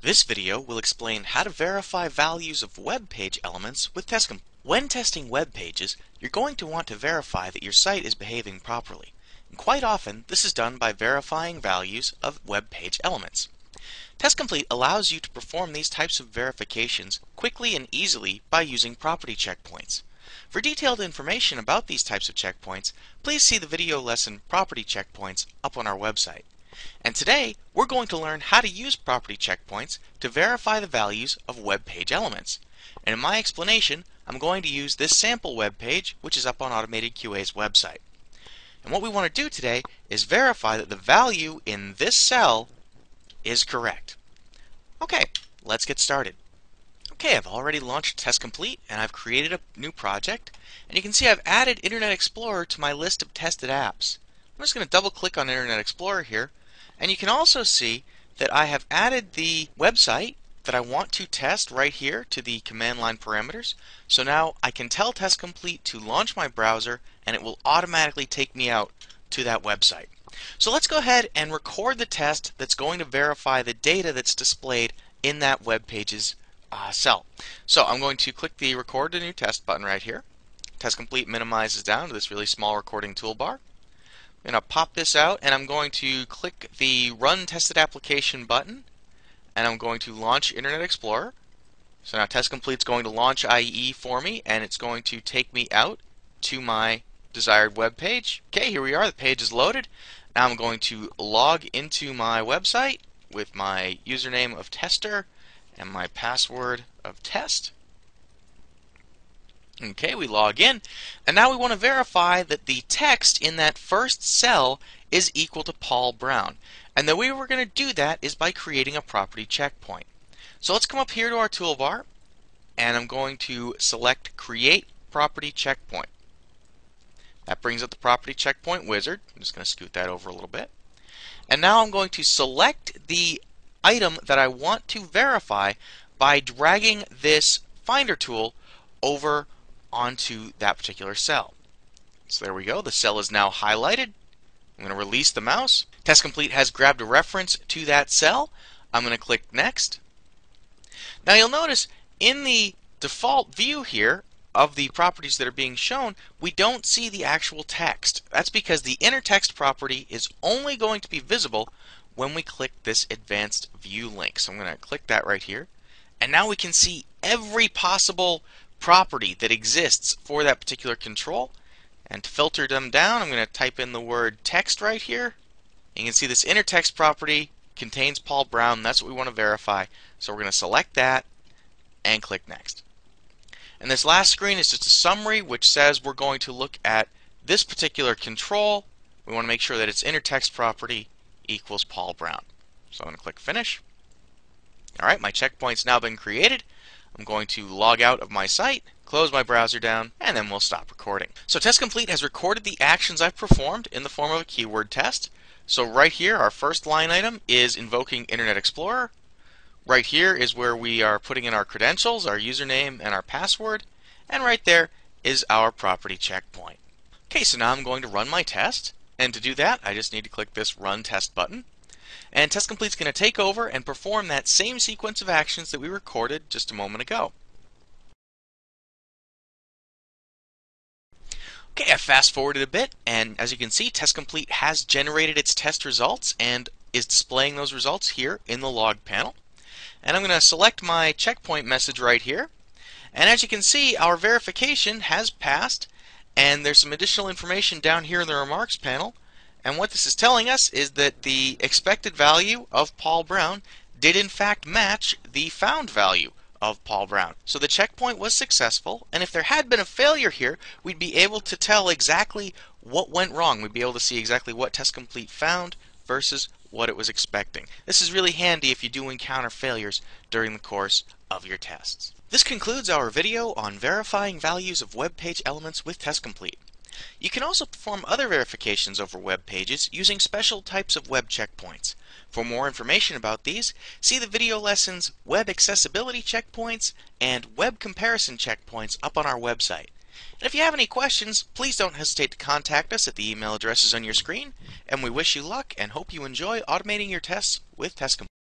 This video will explain how to verify values of web page elements with TestComplete. When testing web pages, you're going to want to verify that your site is behaving properly. And quite often, this is done by verifying values of web page elements. TestComplete allows you to perform these types of verifications quickly and easily by using property checkpoints. For detailed information about these types of checkpoints, please see the video lesson Property Checkpoints up on our website. And today, we're going to learn how to use property checkpoints to verify the values of web page elements. And in my explanation, I'm going to use this sample web page, which is up on Automated QA's website. And what we want to do today is verify that the value in this cell is correct. Okay, let's get started. Okay, I've already launched TestComplete and I've created a new project. And you can see I've added Internet Explorer to my list of tested apps. I'm just going to double click on Internet Explorer here and you can also see that I have added the website that I want to test right here to the command line parameters. So now I can tell TestComplete to launch my browser and it will automatically take me out to that website. So let's go ahead and record the test that's going to verify the data that's displayed in that web page's uh, cell. So I'm going to click the record a new test button right here. TestComplete minimizes down to this really small recording toolbar. I'm going to pop this out and I'm going to click the Run Tested Application button and I'm going to launch Internet Explorer. So now TestComplete is going to launch IE for me and it's going to take me out to my desired web page. Okay, here we are. The page is loaded. Now I'm going to log into my website with my username of tester and my password of test. Okay, we log in, and now we want to verify that the text in that first cell is equal to Paul Brown. And the way we're going to do that is by creating a property checkpoint. So let's come up here to our toolbar, and I'm going to select Create Property Checkpoint. That brings up the Property Checkpoint wizard. I'm just going to scoot that over a little bit. And now I'm going to select the item that I want to verify by dragging this Finder tool over onto that particular cell. So there we go. The cell is now highlighted. I'm going to release the mouse. TestComplete has grabbed a reference to that cell. I'm going to click Next. Now you'll notice in the default view here of the properties that are being shown, we don't see the actual text. That's because the inner text property is only going to be visible when we click this advanced view link. So I'm going to click that right here. And now we can see every possible property that exists for that particular control. And to filter them down, I'm going to type in the word text right here. You can see this inner text property contains Paul Brown. That's what we want to verify. So we're going to select that and click Next. And this last screen is just a summary which says we're going to look at this particular control. We want to make sure that its inner text property equals Paul Brown. So I'm going to click Finish. Alright, my checkpoint's now been created. I'm going to log out of my site, close my browser down, and then we'll stop recording. So TestComplete has recorded the actions I've performed in the form of a keyword test. So right here, our first line item is invoking Internet Explorer. Right here is where we are putting in our credentials, our username, and our password. And right there is our property checkpoint. Okay, so now I'm going to run my test. And to do that, I just need to click this Run Test button. And TestComplete is going to take over and perform that same sequence of actions that we recorded just a moment ago. Okay, I fast forwarded a bit, and as you can see, TestComplete has generated its test results and is displaying those results here in the log panel. And I'm going to select my checkpoint message right here. And as you can see, our verification has passed, and there's some additional information down here in the remarks panel and what this is telling us is that the expected value of Paul Brown did in fact match the found value of Paul Brown. So the checkpoint was successful, and if there had been a failure here, we'd be able to tell exactly what went wrong. We'd be able to see exactly what TestComplete found versus what it was expecting. This is really handy if you do encounter failures during the course of your tests. This concludes our video on verifying values of web page elements with TestComplete. You can also perform other verifications over web pages using special types of web checkpoints. For more information about these, see the video lessons Web Accessibility Checkpoints and Web Comparison Checkpoints up on our website. And if you have any questions, please don't hesitate to contact us at the email addresses on your screen, and we wish you luck and hope you enjoy automating your tests with TestComplete.